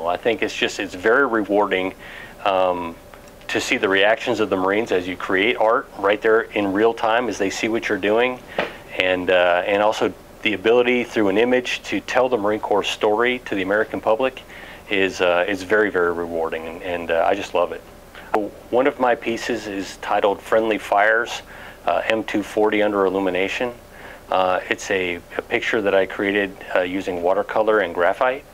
Well, I think it's just it's very rewarding um, to see the reactions of the Marines as you create art right there in real time as they see what you're doing, and uh, and also the ability through an image to tell the Marine Corps story to the American public is uh, is very very rewarding, and, and uh, I just love it. One of my pieces is titled "Friendly Fires," uh, M240 under illumination. Uh, it's a, a, picture that I created uh, using watercolor and graphite.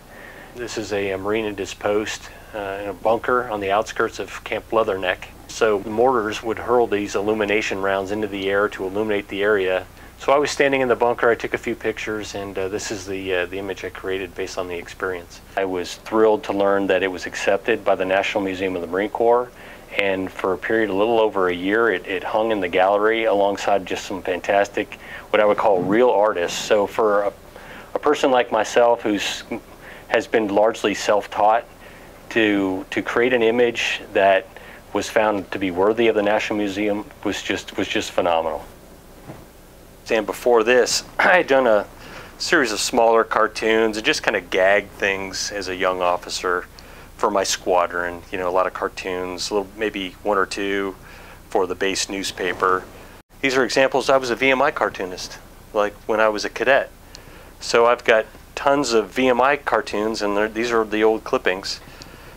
This is a, Marine in his post uh, in a bunker on the outskirts of Camp Leatherneck. So mortars would hurl these illumination rounds into the air to illuminate the area. So I was standing in the bunker, I took a few pictures, and uh, this is the, uh, the image I created based on the experience. I was thrilled to learn that it was accepted by the National Museum of the Marine Corps, and for a period a little over a year, it, it hung in the gallery alongside just some fantastic, what I would call real artists. So for a, a person like myself who's has been largely self-taught to to create an image that was found to be worthy of the National Museum was just was just phenomenal. And before this, I had done a series of smaller cartoons and just kind of gag things as a young officer for my squadron. You know, a lot of cartoons, little, maybe one or two for the base newspaper. These are examples. I was a VMI cartoonist, like when I was a cadet. So I've got tons of VMI cartoons, and these are the old clippings.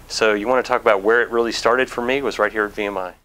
So you want to talk about where it really started for me was right here at VMI.